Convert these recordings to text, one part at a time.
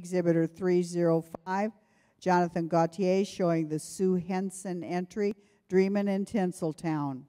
Exhibitor 305, Jonathan Gauthier showing the Sue Henson entry, Dreamin' in Tinseltown.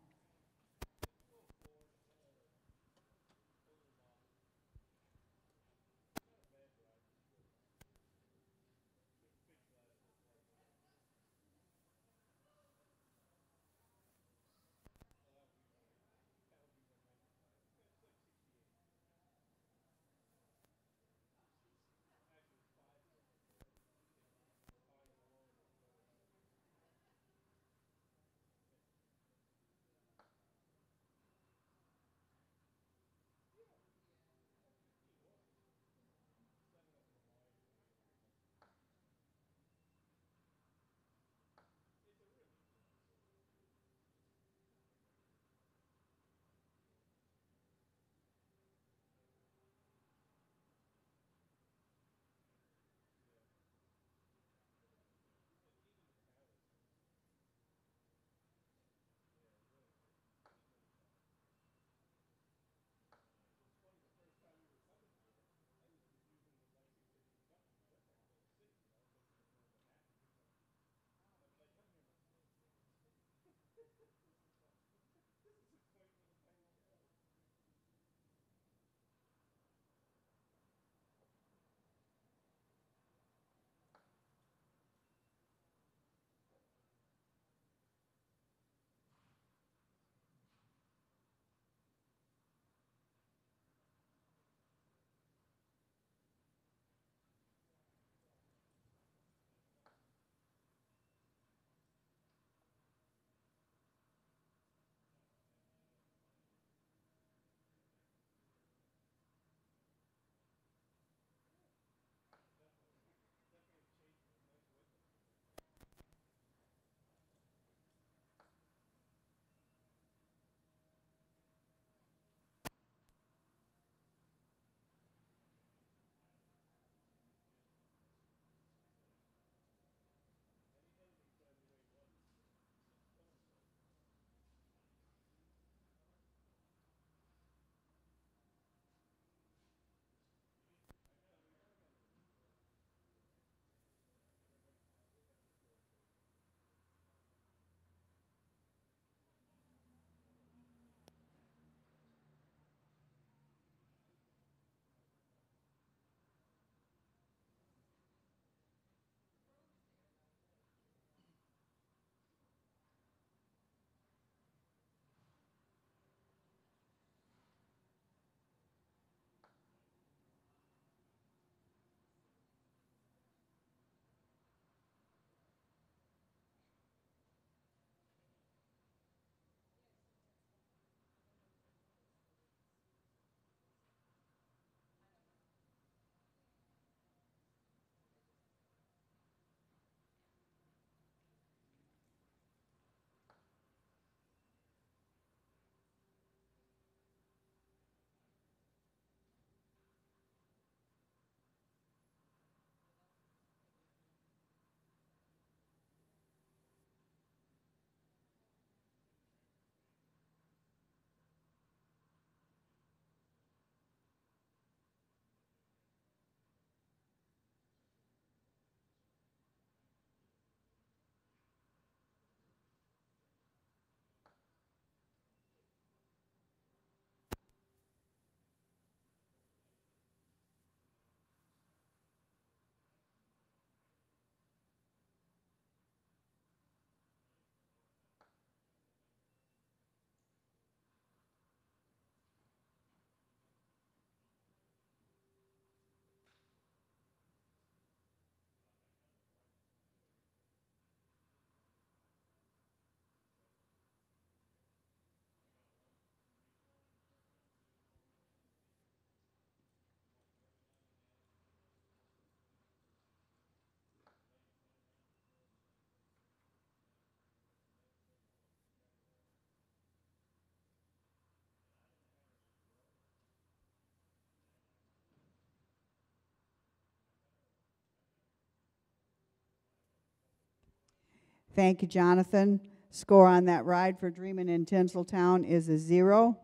Thank you, Jonathan. Score on that ride for Dreamin' in Tinseltown is a zero.